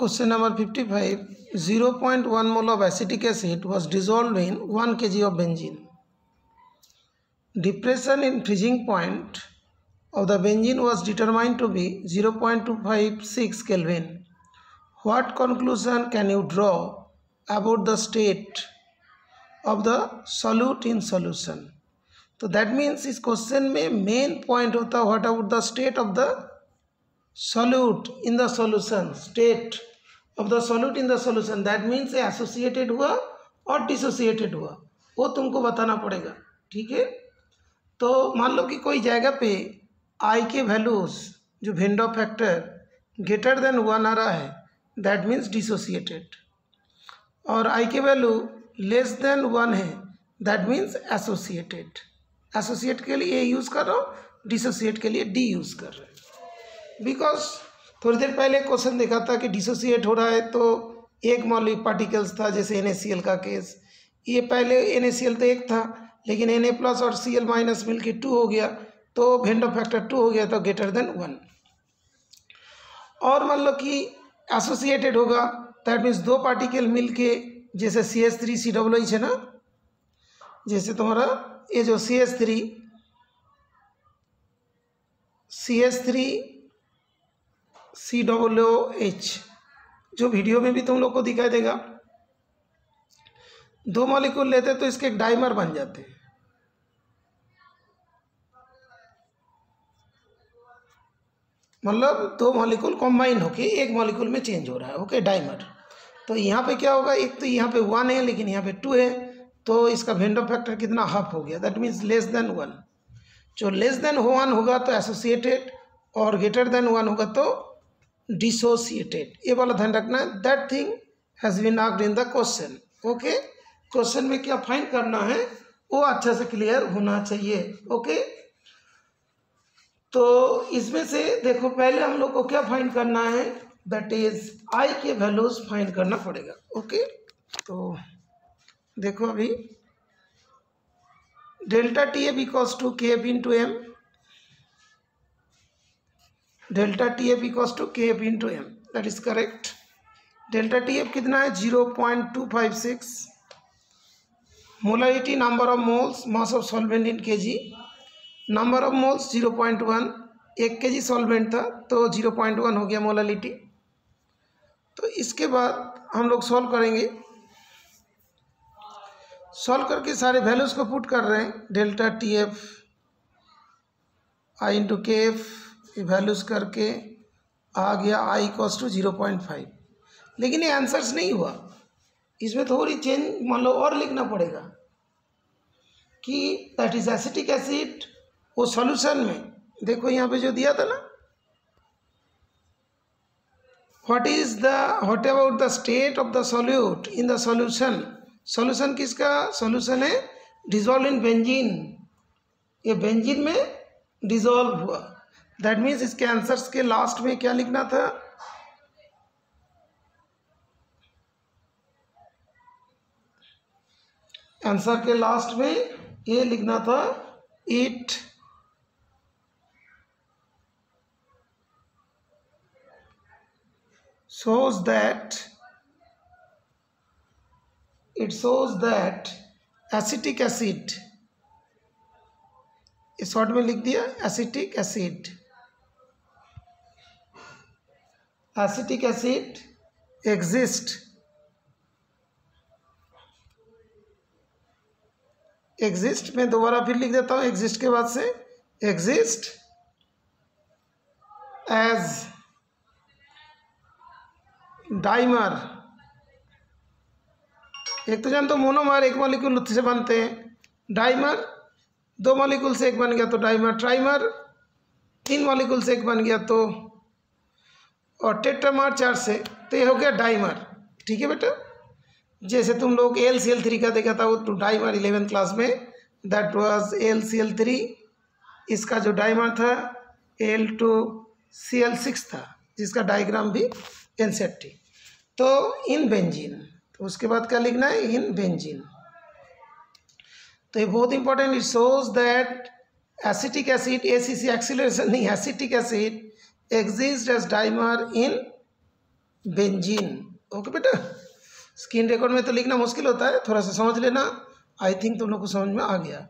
Question number fifty five zero point one mole of acidic acid was dissolve in one K G of benzene depression in freezing point of the benzene was determined to be zero point two five six kelvin what conclusion can you draw about the state of the solute in solution तो that means इस question में main point होता है what about the state of the solute in the solution state of the solute in the solution that means associated हुआ और dissociated हुआ। वो तुमको बताना पड़ेगा। ठीक है? तो मान लो कि कोई जगह पे आई के वैल्यूज़ जो वेंडो फैक्टर ग्रेटर देन वन आ रहा है दैट मीन्स डिसोसिएटेड और आई के वैल्यू लेस देन वन है दैट मीन्स एसोसिएटेड एसोसिएट के लिए ए यूज़ कर रहा हूँ डिसोसिएट के लिए डी यूज़ कर। रहे हैं बिकॉज़ थोड़ी देर पहले क्वेश्चन देखा था कि डिसोसिएट हो रहा है तो एक मॉली पार्टिकल्स था, जैसे एनएससीएल का केस ये पहले एनएससीएल तो एक था, लेकिन एनए प्लस और सी एल माइनस मिल के टू हो गया तो भेंडो फैक्टर टू हो गया तो ग्रेटर देन वन और मान लो कि एसोसिएटेड होगा दैट मीन्स दो पार्टिकल मिल के जैसे C S three C double H है ना? जैसे तुम्हारा, ये जो C S three C S three C double H जो वीडियो में भी तुम लोग को दिखाई देगा। दो मॉलिक्यूल लेते तो इसके एक डाइमर बन जाते मतलब दो मॉलिक्यूल कॉम्बाइन होके एक मॉलिक्यूल में चेंज हो रहा है ओके डाइमर तो यहाँ पे क्या होगा, एक तो यहाँ पे वन है, लेकिन यहाँ पे टू है तो इसका वेंडो फैक्टर कितना हाफ़ हो गया। That means less than one जो लेस देन वन होगा तो एसोसिएटेड और ग्रेटर देन वन होगा तो डिसोसिएटेड ये वाला ध्यान रखना है that thing has been asked in the question okay question में क्या फाइंड करना है, वो अच्छा से क्लियर होना चाहिए। ओके तो इसमें से देखो, पहले हम लोग को क्या फाइंड करना है? दैट इज़ आई के वैल्यूज़ फाइंड करना पड़ेगा। ओके तो देखो अभी। Delta T F equals to K F two M delta T F equals to K F into M that is correct delta T F कितना है? Zero point two five six. Molarity number of moles mass of solvent in K G number of moles zero point one. एक K G solvent था तो zero point one हो गया molality तो इसके बाद हम लोग सॉल्व करेंगे। सॉल्व करके सारे वैल्यूज़ को पुट कर रहे हैं। Delta T F I into K F values करके आ गया I cos to zero point five लेकिन ये आंसर्स नहीं हुआ। इसमें थोड़ी चेंज मान लो और लिखना पड़ेगा कि दैट इज़ एसिटिक एसिड वो सॉल्यूशन में, देखो यहाँ पे जो दिया था ना what is the what about the state of the solute in the solution solution किसका? सॉल्यूशन है डिजॉल्व इन बेंजीन ये बेंजीन में डिजॉल्व हुआ। दैट मीन्स इसके आंसर्स के लास्ट में क्या लिखना था? आंसर के लास्ट में ये लिखना था it shows that, it shows that acetic acid इस शॉर्ट में लिख दिया acetic acid acetic acid exist exist मैं दोबारा फिर लिख देता हूँ। एग्जिस्ट के बाद से एग्जिस्ट एज डाइमर एक तो जानते हो मोनोमर एक मॉलिक्यूल से बनते हैं। डाइमर दो मॉलिक्यूल से एक बन गया तो डाइमर ट्राइमर तीन मॉलिक्यूल से एक बन गया तो और टेट्रामर चार से तो ये हो गया डाइमर ठीक है बेटा? जैसे तुम लोग एल सी एल थ्री का देखा था, वो तो डाइमर इलेवेंथ क्लास में। That was L C L three. इसका जो डाइमर था, L two C L six था, जिसका डायग्राम भी थी। तो इन बेंजीन तो उसके बाद क्या लिखना है? In benzene. तो ये बहुत important it shows that acetic acid A C C acceleration नहीं acetic acid exist as dimer in benzene okay बेटा? स्क्रीन रिकॉर्ड में तो लिखना मुश्किल होता है, थोड़ा सा समझ लेना। आई थिंक तुम लोग को समझ में आ गया।